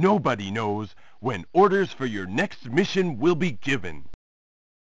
Nobody knows when orders for your next mission will be given.